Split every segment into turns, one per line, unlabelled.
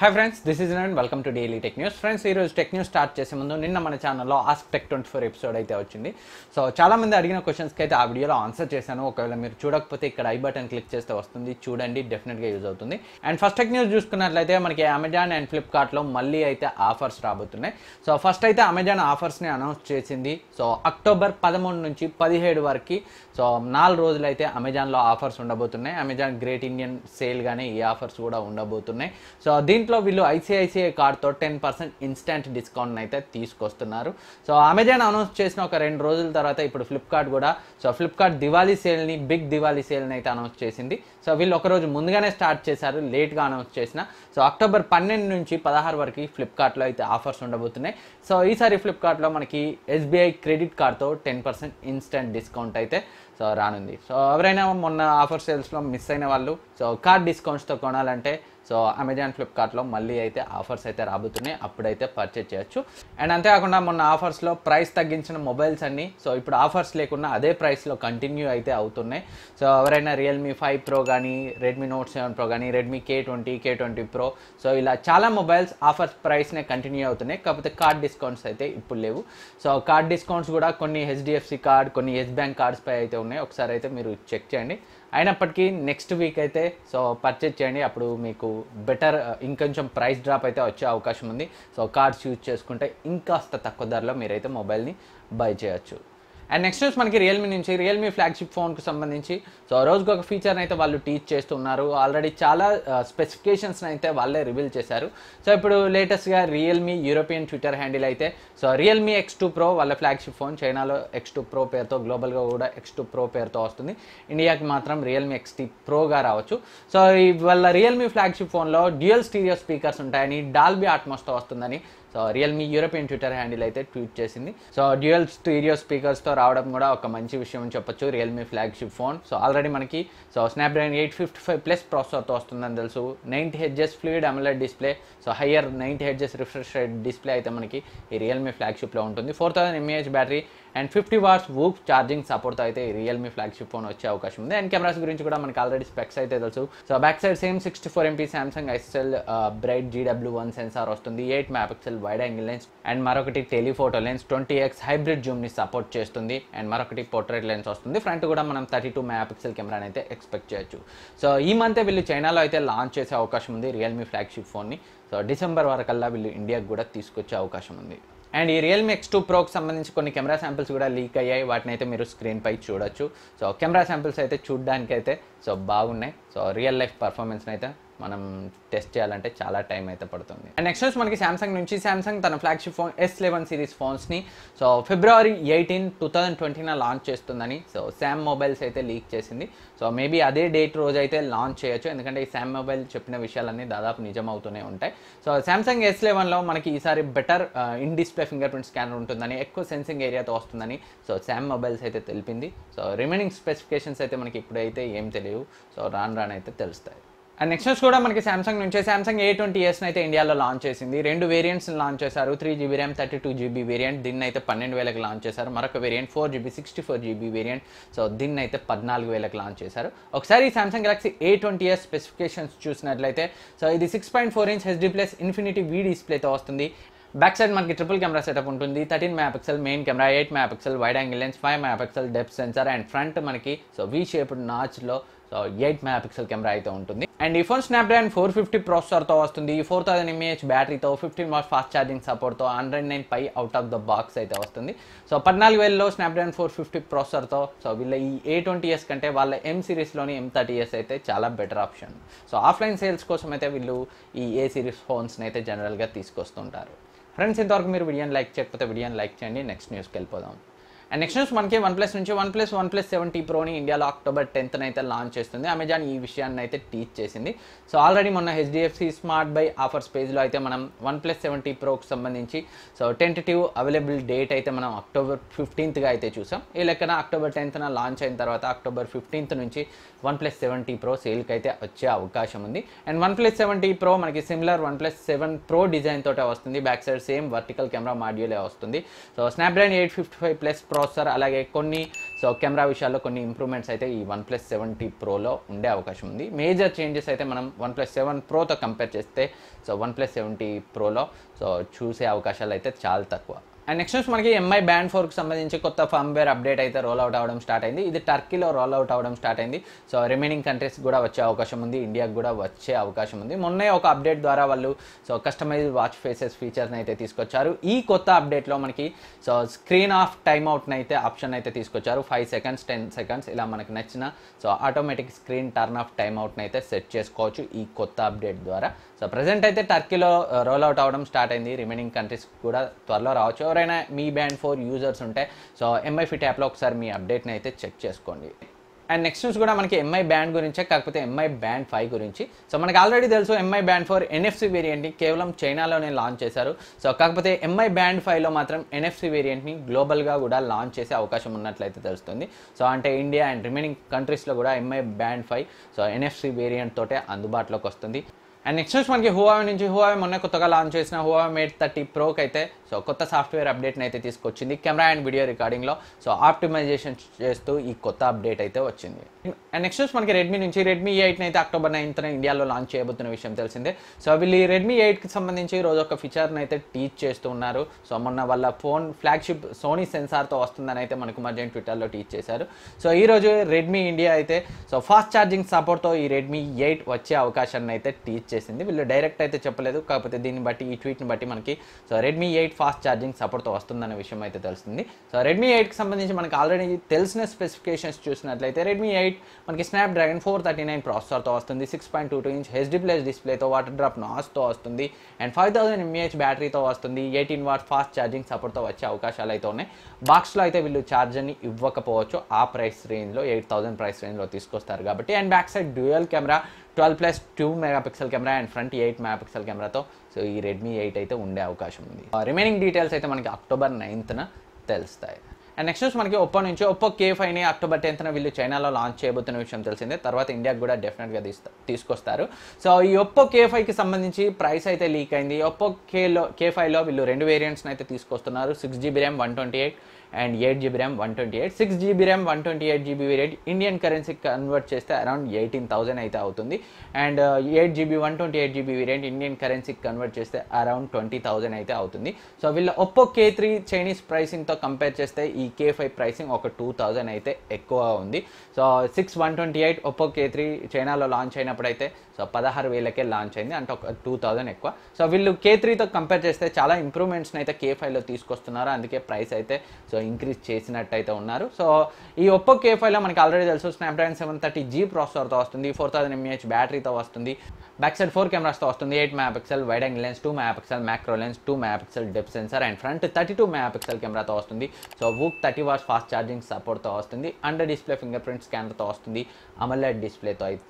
Hi friends this is and welcome to daily tech news friends ఈరోజు tech news start చేసే ముందు నిన్న మన ఛానల్లో ask tech twenty four episode అయితే వచ్చింది. సో చాలా మంది అడిగిన క్వశ్చన్స్కి అయితే ఆ వీడియోలో ఆన్సర్ చేశాను. ఒకవేళ మీరు చూడకపోతే ఇక్కడ ఐ బటన్ క్లిక్ చేస్తే వస్తుంది. చూడండి డెఫినెట్గా యూజ్ అవుతుంది. అండ్ ఫస్ట్ టెక్ న్యూస్ చూసుకున్నట్లయితే మనకి అమెజాన్ అండ్ ఫ్లిప్కార్ట్లో మళ్ళీ అయితే ఆఫర్స్ రాబోతున్నాయి. సో ఫస్ట్ అయితే అమెజాన్ ఆఫర్స్ని అనౌన్స్ చేసింది. సో అక్టోబర్ పదమూడు నుంచి పదిహేడు వరకు సో నాలుగు రోజులు అయితే అమెజాన్లో ఆఫర్స్ ఉండబోతున్నాయి. అమెజాన్ గ్రేట్ ఇండియన్ సేల్ కానీ ఈ ఆఫర్స్ కూడా ఉండబోతున్నాయి. సో దీంట్లో వీళ్ళు ఐసిఐసిఐ కార్డ్తో టెన్ పర్సెంట్ ఇన్స్టెంట్ డిస్కౌంట్ అయితే తీసుకొస్తున్నారు. సో అమెజాన్ అనౌన్స్ చేసిన ఒక రెండు రోజుల తర్వాత ఇప్పుడు ఫ్లిప్కార్ట్ కూడా సో ఫ్లిప్కార్ట్ దివాళీ సేల్ని బిగ్ దివాళీ సేల్ని అయితే అనౌన్స్ చేసింది. సో వీళ్ళు ఒక రోజు ముందుగానే స్టార్ట్ చేశారు లేట్గా అనౌన్స్ చేసిన. సో అక్టోబర్ పన్నెండు నుంచి పదహారు వరకు ఫ్లిప్కార్ట్లో అయితే ఆఫర్స్ ఉండబోతున్నాయి. సో ఈసారి ఫ్లిప్కార్ట్లో మనకి ఎస్బీఐ క్రెడిట్ కార్డ్తో టెన్ పర్సెంట్ ఇన్స్టెంట్ డిస్కౌంట్ అయితే సో రానుంది. సో ఎవరైనా మొన్న ఆఫర్ సేల్స్లో మిస్ అయిన వాళ్ళు సో కార్డ్ డిస్కౌంట్స్తో కొనాలంటే సో అమెజాన్ ఫ్లిప్కార్ట్లో మళ్ళీ అయితే ఆఫర్స్ అయితే రాబోతున్నాయి. అప్పుడైతే పర్చేజ్ చేయొచ్చు. అండ్ అంతేకాకుండా మొన్న ఆఫర్స్లో ప్రైస్ తగ్గించిన మొబైల్స్ అన్ని సో ఇప్పుడు ఆఫర్స్ లేకుండా అదే ప్రైస్లో కంటిన్యూ అయితే అవుతున్నాయి. సో ఎవరైనా రియల్మీ ఫైవ్ ప్రో కానీ రెడ్మీ నోట్ సెవెన్ ప్రో కానీ Redmi K twenty K twenty pro so ఇలా చాలా మొబైల్స్ ఆఫర్స్ ప్రైస్నే కంటిన్యూ అవుతున్నాయి. కాకపోతే కార్డ్ డిస్కౌంట్స్ అయితే ఇప్పుడు లేవు. సో కార్డ్ డిస్కౌంట్స్ కూడా కొన్ని హెచ్డిఎఫ్సి కార్డ్ కొన్ని ఎస్ బ్యాంక్ కార్డ్స్ పై అయితే ఉన్నాయి. ఒకసారి అయితే మీరు చెక్ చేయండి. అయినప్పటికీ నెక్స్ట్ వీక్ అయితే సో పర్చేజ్ చేయండి. అప్పుడు మీకు బెటర్ uh, ఇంకొంచెం ప్రైస్ డ్రాప్ అయితే వచ్చే అవకాశం ఉంది. సో కార్డ్స్ యూజ్ చేసుకుంటే ఇంకాస్త తక్కువ ధరలో మీరైతే మొబైల్ని బై చేయొచ్చు. అండ్ నెక్స్ట్ న్యూస్ మనకి రియల్మీ నుంచి రియల్మీ ఫ్లాగ్షిప్ ఫోన్కి సంబంధించి. సో రోజుకి ఒక ఫీచర్ని అయితే వాళ్ళు టీచ్ చేస్తున్నారు. ఆల్రెడీ చాలా స్పెసిఫికేషన్స్ని అయితే వాళ్ళే రివీల్ చేశారు. సో ఇప్పుడు లేటెస్ట్గా రియల్మీ యూరోపియన్ ట్విట్టర్ హ్యాండిల్ అయితే so Realme X two pro వాళ్ళ ఫ్లాగ్షిప్ ఫోన్ చైనాలో ఎక్స్ టూ ప్రో పేరుతో గ్లోబల్గా కూడా ఎక్స్ టూ ప్రో పేరుతో వస్తుంది. ఇండియాకి మాత్రం రియల్మీ ఎక్స్ టీ ప్రోగా రావచ్చు. సో ఈ వాళ్ళ రియల్మీ ఫ్లాగ్షిప్ ఫోన్లో డ్యూయల్ స్టీరియో స్పీకర్స్ ఉంటాయని డాల్బీ ఆట్మోస్తో వస్తుందని. So Realme European Twitter handle అయితే ట్వీట్ చేసింది. సో డ్యూయల్ స్టీరియో స్పీకర్స్తో రావడం కూడా ఒక మంచి విషయం అని చెప్పొచ్చు Realme flagship phone so already మనకి so Snapdragon eight fifty five plus ప్రాసెసర్తో వస్తుందని తెలుసు. Ninety hertz fluid AMOLED display so higher ninety hertz refresh rate display అయితే మనకి ఈ రియల్మీ ఫ్లాగ్షిప్లో ఉంటుంది. Four thousand mAh battery and fifty watts VOOC charging సపోర్ట్తో అయితే రియల్మీ ఫ్లాగ్షిప్ ఫోన్ వచ్చే అవకాశం ఉంది. అండ్ కెమెరాస్ గురించి కూడా మనకి ఆల్రెడీ స్పెక్స్ అయితే తెలుసు. So back side same sixty four MP Samsung SL bright GW one sensor వస్తుంది. Eight megapixel wide angle lens and మరొకటి telephoto lens twenty X hybrid జూమ్ని support చేస్తుంది. అండ్ మరొకటి పోర్ట్రేట్ లెన్స్ వస్తుంది. ఫ్రంట్ కూడా మనం thirty two మ్యాపిక్సెల్ కెమెరాని అయితే expect చేయొచ్చు. సో ఈ మంతే వీళ్ళు చైనాలో అయితే లాంచ్ చేసే అవకాశం ఉంది రియల్మీ ఫ్లాగ్షిప్ ఫోన్ని సో డిసెంబర్ వరకల్లా వీళ్ళు ఇండియాకి కూడా తీసుకొచ్చే అవకాశం ఉంది. అండ్ ఈ రియల్మీ ఎక్స్ టూ ప్రోకి సంబంధించి కొన్ని కెమెరా శాంపిల్స్ కూడా లీక్ అయ్యాయి. వాటిని అయితే మీరు స్క్రీన్ పై చూడొచ్చు. సో కెమెరా శాంపిల్స్ అయితే చూడడానికి అయితే సో బాగున్నాయి. సో రియల్ లైఫ్ పర్ఫార్మెన్స్ని అయితే మనం టెస్ట్ చేయాలంటే చాలా టైం అయితే పడుతుంది. అండ్ నెక్స్ట్ వచ్చి మనకి శాంసంగ్ నుంచి. శాంసంగ్ తన flagship phone S eleven series ఫోన్స్ని so February eighteen two thousand ట్వంటీన launch చేస్తుందని. సో శామ్ మొబైల్స్ అయితే లీక్ చేసింది. సో మేబీ అదే డేట్ రోజు అయితే లాంచ్ చేయొచ్చు. ఎందుకంటే ఈ శామ్ మొబైల్ చెప్పిన విషయాలన్నీ దాదాపు నిజమవుతూనే ఉంటాయి. సో శాంసంగ్ ఎస్ లెవెన్లో మనకి ఈసారి better in display finger print scanner ఉంటుందని ఎక్కువ సెన్సింగ్ ఏరియాతో వస్తుందని సో శామ్ మొబైల్స్ అయితే తెలిపింది. సో రిమైనింగ్ స్పెసిఫికేషన్స్ అయితే మనకి ఇప్పుడైతే ఏం తెలియవు. సో రాను రాను అయితే తెలుస్తాయి. అండ్ నెక్స్ట్ కూడా మనకి సామ్సంగ్ నుంచే సామ్సంగ్ ఏ ట్వంటీ ఇయర్స్ని అయితే ఇండియాలో లాంచ్ చేసింది. రెండు వేరియంట్స్ని లాంచ్ చేశారు. Three GB RAM thirty two GB variant దీన్ని అయితే పన్నెండు వేలకు లాంచ్ చేశారు. మరొక variant four GB sixty four GB variant so దీన్ని అయితే పద్నాలుగు వేలకు లాంచ్ చేశారు. ఒకసారి Samsung Galaxy A twenty years specifications చూసినట్లయితే సో ఇది six point four inch HD plus infinity V డిస్ప్లేతో వస్తుంది. బ్యాక్ సైడ్ మనకి ట్రిపుల్ కెమెరా సెటప్ ఉంటుంది. Thirteen megapixel main camera eight megapixel wide angle lens five megapixel depth sensor and front మనకి so V shaped నాచ్లో so eight megapixel camera అయితే ఉంటుంది. And ఈ phone Snapdragon four fifty ప్రాసెసర్తో వస్తుంది. ఈ ఫోర్ థౌసండ్ ఎంఏహెచ్ బ్యాటరీతో ఫిఫ్టీన్ వాట్ ఫాస్ట్ ఛార్జింగ్ సపోర్ట్తో hundred nine pie out of the box అయితే వస్తుంది. సో పద్నాలుగు వేలలో స్నాప్డ్రాగన్ ఫోర్ ఫిఫ్టీ ప్రాసెసర్తో సో వీళ్ళ ఈ ఏ ట్వంటీ ఎస్ కంటే వాళ్ళ ఎం సిరీస్లోని ఎం థర్టీ ఎస్ అయితే చాలా better option. So offline sales కోసం అయితే వీళ్ళు ఈ ఏ సిరీస్ ఫోన్స్ని అయితే జనరల్గా తీసుకొస్తుంటారు. ఫ్రెండ్స్ ఇంతవరకు మీరు వీడియోని లైక్ చేయకపోతే వీడియోని లైక్ చేయండి. నెక్స్ట్ న్యూస్కి వెళ్ళిపోదాం. అండ్ నెక్స్ట్ న్యూస్ మనకి వన్ ప్లస్ నుంచి OnePlus OnePlus seventy ప్రోని ఇండియాలో అక్టోబర్ టెన్త్న అయితే లాంచ్ చేస్తుంది. అమెజాన్ ఈ విషయాన్ని అయితే టీచ్ చేసింది. సో ఆల్రెడీ మొన్న హెచ్డిఎఫ్సి స్మార్ట్ బై ఆఫర్స్ పేజ్లో అయితే మనం వన్ ప్లస్ సెవెంటీ ప్రోకి సంబంధించి సో టెంటేటివ్ అవైలబుల్ డేట్ అయితే మనం అక్టోబర్ ఫిఫ్టీన్త్గా అయితే చూసాం. ఈ లెక్కన అక్టోబర్ టెన్త్న లాంచ్ అయిన తర్వాత అక్టోబర్ ఫిఫ్టీన్త్ నుంచి వన్ ప్లస్ సెవెంటీ ప్రో సేల్కి అయితే వచ్చే అవకాశం ఉంది. And OnePlus seventy pro మనకి similar OnePlus seven pro design తోటే వస్తుంది. Back side same vertical camera మాడ్యూలే వస్తుంది. So Snapdragon eight fifty five plus pro processor అలాగే కొన్ని సో కెమెరా విషయాల్లో కొన్ని ఇంప్రూవ్మెంట్స్ అయితే ఈ వన్ ప్లస్ సెవెంటీ ప్రోలో ఉండే అవకాశం ఉంది. మేజర్ చేంజెస్ అయితే మనం వన్ ప్లస్ సెవెన్ ప్రోతో కంపేర్ చేస్తే సో వన్ ప్లస్ సెవెంటీ ప్రోలో సో చూసే అవకాశాలు అయితే చాలా తక్కువ. అండ్ నెక్స్ట్ న్యూస్ మనకి ఎంఐ బ్యాండ్ ఫోర్కి సంబంధించి కొత్త ఫర్మ్వేర్ అప్డేట్ అయితే రోల్ అవుట్ అవ్వడం స్టార్ట్ అయింది. ఇది టర్కీలో రోల్ అవుట్ అవ్వడం స్టార్ట్ అయింది. సో రిమైనింగ్ కంట్రీస్ కూడా వచ్చే అవకాశం ఉంది. ఇండియాకి కూడా వచ్చే అవకాశం ఉంది. మొన్నే ఒక అప్డేట్ ద్వారా వాళ్ళు సో కస్టమైజ్ వాచ్ ఫేసెస్ ఫీచర్ని అయితే తీసుకొచ్చారు. ఈ కొత్త అప్డేట్లో మనకి సో స్క్రీన్ ఆఫ్ టైమ్ అవుట్ని అయితే ఆప్షన్ అయితే తీసుకొచ్చారు. ఫైవ్ సెకండ్స్ టెన్ సెకండ్స్ ఇలా మనకు నచ్చిన so automatic screen turn off time అవుట్ని అయితే సెట్ చేసుకోవచ్చు ఈ కొత్త అప్డేట్ ద్వారా. సో ప్రజెంట్ అయితే టర్కీలో రోల్ అవుట్ అవ్వడం స్టార్ట్ అయింది. రిమైనింగ్ కంట్రీస్ కూడా త్వరలో రావచ్చు. ఎవరైనా మీ బ్యాండ్ ఫోర్ యూజర్స్ ఉంటే సో ఎంఐ ఫిట్ యాప్లో ఒకసారి మీ అప్డేట్ని అయితే చెక్ చేసుకోండి. అండ్ నెక్స్ట్ న్యూస్ కూడా మనకి ఎంఐ బ్యాండ్ గురించే కాకపోతే ఎంఐ బ్యాండ్ ఫైవ్ గురించి. సో మనకి ఆల్రెడీ తెలుసు ఎంఐ బ్యాండ్ ఫోర్ ఎన్ఎఫ్సి వేరియంట్ని కేవలం చైనాలోనే లాంచ్ చేశారు. సో కాకపోతే ఎంఐ బ్యాండ్ ఫైవ్లో మాత్రం ఎన్ఎఫ్సి వేరియంట్ని గ్లోబల్గా కూడా లాంచ్ చేసే అవకాశం ఉన్నట్లయితే తెలుస్తుంది. సో అంటే ఇండియా అండ్ రిమైనింగ్ కంట్రీస్లో కూడా Mi band five so NFC variant తోటే అందుబాటులోకి వస్తుంది. అండ్ నెక్స్ట్ వచ్చి మనకి హువావే నుంచి హువావే మొన్న కొత్తగా లాంచ్ చేసిన హువావే మేట్ థర్టీ ప్రోకి అయితే సో కొత్త సాఫ్ట్వేర్ అప్డేట్ని అయితే తీసుకొచ్చింది కెమెరా అండ్ వీడియో రికార్డింగ్లో సో ఆప్టిమైజేషన్ చేస్తూ ఈ కొత్త అప్డేట్ అయితే వచ్చింది. అండ్ నెక్స్ట్ వచ్చి మనకి రెడ్మీ నుంచి రెడ్మీ ఎయిట్ని e అయితే అక్టోబర్ నైన్త్న ఇండియాలో లాంచ్ చేయబోతున్న విషయం తెలిసిందే. సో వీళ్ళు ఈ రెడ్మీ ఎయిట్కి e సంబంధించి రోజు ఒక ఫీచర్ని అయితే టీచ్ చేస్తూ ఉన్నారు. సో మొన్న వాళ్ళ ఫోన్ ఫ్లాగ్షిప్ సోనీ సెన్సార్తో వస్తుందని అయితే మనకు మధ్యాహ్నం ట్విట్టర్లో టీచ్ చేశారు. సో ఈ రోజు రెడ్మీ ఇండియా అయితే సో ఫాస్ట్ ఛార్జింగ్ సపోర్ట్తో ఈ రెడ్మీ ఎయిట్ e వచ్చే అవకాశాన్ని అయితే టీచ్ చేసింది. వీళ్ళు డైరెక్ట్ అయితే చెప్పలేదు. కాకపోతే దీన్ని బట్టి ఈ ట్వీట్ని బట్టి మనకి so Redmi eight fast charging సపోర్ట్తో వస్తుందన్న విషయం అయితే తెలుస్తుంది సో రెడ్మీ ఎయిట్కి సంబంధించి మనకి ఆల్రెడీ తెలిసిన స్పెసిఫికేషన్స్ చూసినట్లయితే రెడ్మీ ఎయిట్ మనకి Snapdragon four thirty nine ప్రాసెసర్తో వస్తుంది six point two two inch HD plus డిస్ప్లేతో water drop నాస్తో వస్తుంది అండ్ ఫైవ్ థౌసండ్ ఎంఏహెచ్ బ్యాటరీతో వస్తుంది ఎయిటీన్ వాట్ ఫాస్ట్ ఛార్జింగ్ సపోర్ట్తో వచ్చే అవకాశాలు అయితే ఉన్నాయి. బాక్స్లో అయితే వీళ్ళు ఛార్జర్ని ఇవ్వకపోవచ్చు ఆ ప్రైస్ రేంజ్లో ఎయిట్ థౌసండ్ ప్రైస్ రేంజ్లో తీసుకొస్తారు కాబట్టి and back side dual camera twelve plus two megapixel camera and front eight megapixel కెమెరాతో సో ఈ రెడ్మీ ఎయిట్ అయితే ఉండే అవకాశం ఉంది. Uh, రిమైనింగ్ డీటెయిల్స్ అయితే మనకి అక్టోబర్ నైన్త్న తెలుస్తాయి. అండ్ నెక్స్ట్ వచ్చి మనకి ఒప్పో నుంచి ఒప్పో కే ఫైవ్ని అక్టోబర్ టెన్త్న వీళ్ళు చైనాలో లాంచ్ చేయబోతున్న విషయం తెలిసిందే. తర్వాత ఇండియాకి కూడా డెఫినెట్గా తీస్తా తీసుకొస్తారు. సో ఈ ఒప్పో కే ఫైవ్కి సంబంధించి ప్రైస్ అయితే లీక్ అయింది. ఒప్పో కేలో కే ఫైవ్లో వీళ్ళు రెండు వేరియంట్స్ని అయితే తీసుకొస్తున్నారు. Six GB RAM one twenty eight and eight GB RAM one twenty eight. Six GB RAM one twenty eight GB variant. Indian currency convert చేస్తే అరౌండ్ ఎయిటీన్ థౌసండ్ అయితే అవుతుంది. And uh, eight GB one twenty eight GB variant Indian కరెన్సీకి convert చేస్తే around twenty thousand అయితే అవుతుంది. So వీళ్ళ Oppo K three Chinese ప్రైసింగ్తో compare చేస్తే ఈ కే ఫైవ్ ప్రైసింగ్ ఒక టూ థౌజండ్ అయితే ఎక్కువ ఉంది. So six one twenty eight Oppo K three చైనాలో లాంచ్ అయినప్పుడు అయితే సో పదహారు వేలకే లాంచ్ అయింది. అంటే ఒక టూ థౌజండ్ ఎక్కువ. సో వీళ్ళు కే త్రీతో కంపేర్ చేస్తే చాలా ఇంప్రూవ్మెంట్స్ని అయితే కే ఫైవ్లో తీసుకొస్తున్నారు. అందుకే ప్రైస్ అయితే సో ఇంక్రీజ్ చేసినట్టయితే ఉన్నారు. సో ఈ ఒప్పో కే ఫైవ్లో మనకి ఆల్రెడీ తెలుసు స్నాప్డ్రాగన్ సెవెన్ థర్టీ జీ ప్రాసెసర్తో వస్తుంది ఫోర్ థౌసండ్ ఎంఏహెచ్ బ్యాటరీతో వస్తుంది బ్యాక్ సైడ్ ఫోర్ కెమెరాస్తో వస్తుంది eight megapixel wide angle lens two megapixel macro lens two megapixel depth sensor and front thirty two megapixel కెమెరాతో వస్తుంది. So VOOC thirty watts fast charging సపోర్ట్తో వస్తుంది అండర్ డిస్ప్లే ఫింగర్ ప్రింట్ స్కానర్తో వస్తుంది AMOLED డిస్ప్లేతో అయితే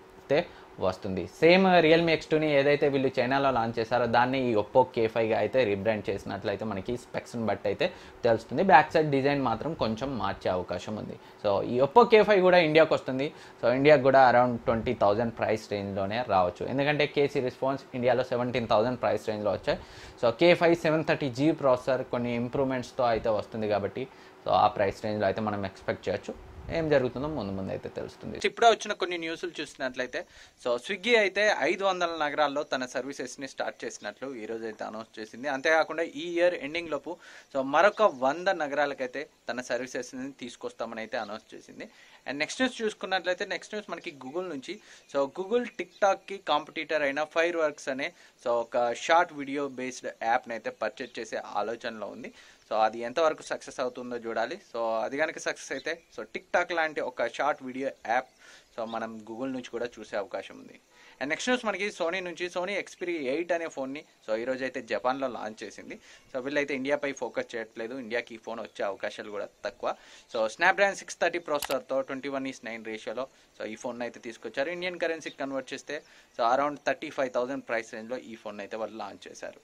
వస్తుంది. సేమ్ రియల్మీ ఎక్స్ టూని ఏదైతే వీళ్ళు చైనాలో లాంచ్ చేశారో దాన్ని ఈ ఒప్పో కే ఫైవ్గా అయితే రీబ్రాండ్ చేసినట్లయితే మనకి స్పెక్స్ని బట్టి అయితే తెలుస్తుంది. బ్యాక్ సైడ్ డిజైన్ మాత్రం కొంచెం మార్చే అవకాశం ఉంది. సో ఈ ఒప్పో కే ఫైవ్ కూడా ఇండియాకి వస్తుంది. సో ఇండియాకి కూడా అరౌండ్ ట్వంటీ థౌజండ్ ప్రైస్ రేంజ్లోనే రావచ్చు. ఎందుకంటే కే సిరీస్ ఫోన్స్ ఇండియాలో సెవెంటీన్ థౌసండ్ ప్రైస్ రేంజ్లో వచ్చాయి. So K five seven thirty G processor కొన్ని ఇంప్రూవ్మెంట్స్తో అయితే వస్తుంది కాబట్టి సో ఆ ప్రైస్ రేంజ్లో అయితే మనం ఎక్స్పెక్ట్ చేయొచ్చు. ఏం జరుగుతుందో ముందు ముందు అయితే తెలుస్తుంది. ఇప్పుడే వచ్చిన కొన్ని న్యూస్లు చూసినట్లయితే సో స్విగ్గీ అయితే ఐదు వందల నగరాల్లో తన సర్వీసెస్ని స్టార్ట్ చేసినట్లు ఈ రోజు అయితే అనౌన్స్ చేసింది. అంతేకాకుండా ఈ ఇయర్ ఎండింగ్ లోపు సో మరొక వంద నగరాలకైతే తన సర్వీసెస్ని తీసుకొస్తామని అయితే అనౌన్స్ చేసింది. అండ్ నెక్స్ట్ న్యూస్ చూసుకున్నట్లయితే నెక్స్ట్ న్యూస్ మనకి గూగుల్ నుంచి. సో గూగుల్ టిక్ టాక్కి కాంపిటీటర్ అయిన ఫైర్ వర్క్స్ అనే సో ఒక షార్ట్ వీడియో బేస్డ్ యాప్ని అయితే పర్చేజ్ చేసే ఆలోచనలో ఉంది. సో అది ఎంతవరకు సక్సెస్ అవుతుందో చూడాలి. సో అది కనుక సక్సెస్ అయితే సో టిక్ టాక్ లాంటి ఒక షార్ట్ వీడియో యాప్ సో మనం గూగుల్ నుంచి కూడా చూసే అవకాశం ఉంది. అండ్ నెక్స్ట్ న్యూస్ మనకి సోనీ నుంచి. సోనీ ఎక్స్పీరి ఎయిట్ అనే ఫోన్ని సో ఈరోజు అయితే జపాన్లో లాంచ్ చేసింది. సో వీళ్ళైతే ఇండియాపై ఫోకస్ చేయట్లేదు. ఇండియాకి ఈ ఫోన్ వచ్చే అవకాశాలు కూడా తక్కువ. సో స్నాప్డ్రాగన్ సిక్స్ థర్టీ ప్రాసెసర్తో ట్వంటీ వన్ ఈస్ నైన్ రేషియోలో సో ఈ ఫోన్ అయితే తీసుకొచ్చారు. ఇండియన్ కరెన్సీకి కన్వర్ట్ చేస్తే so around thirty five thousand price రేంజ్లో ఈ ఫోన్ అయితే వాళ్ళు లాంచ్ చేశారు.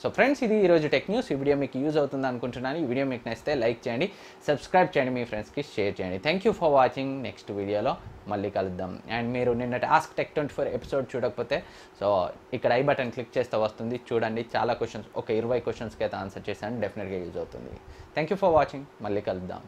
సో ఫ్రెండ్స్ ఇది ఈరోజు టెక్ న్యూస్. ఈ వీడియో మీకు యూజ్ అవుతుంది అనుకుంటున్నాను. ఈ వీడియో మీకు నచ్చితే లైక్ చేయండి సబ్స్క్రైబ్ చేయండి మీ ఫ్రెండ్స్కి షేర్ చేయండి. Thank you for watching next వీడియోలో. మళ్ళీ కలుద్దాం. అండ్ మీరు నిన్నటి ask tech twenty four episode చూడకపోతే సో ఇక్కడ ఐ బటన్ క్లిక్ చేస్తే వస్తుంది. చూడండి చాలా క్వశ్చన్స్ ఒక ఇరవై క్వశ్చన్స్కి అయితే ఆన్సర్ చేశాను డెఫినెట్గా యూజ్ అవుతుంది. థ్యాంక్ యూ ఫర్ వాచింగ్ మళ్ళీ కలుద్దాం.